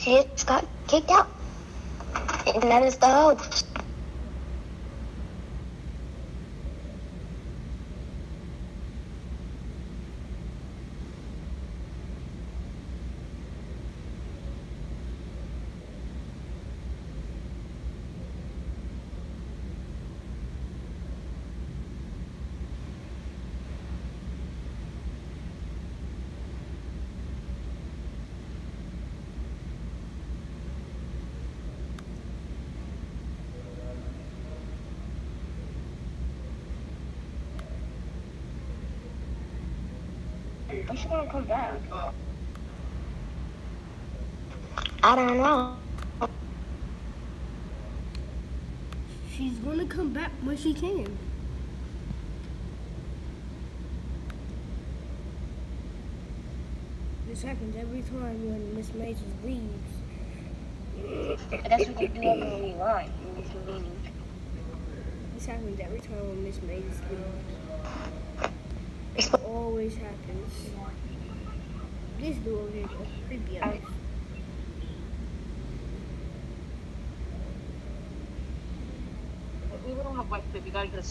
She just got kicked out. And that is the host. When she gonna come back? I don't know. She's gonna come back when she can. This happens every time when Miss Mason leaves. That's what they do when we lie. When we convene. This happens every time when Miss Mason leaves. It always happens. This door here is creepy ass. We don't have Wi-Fi. We gotta get a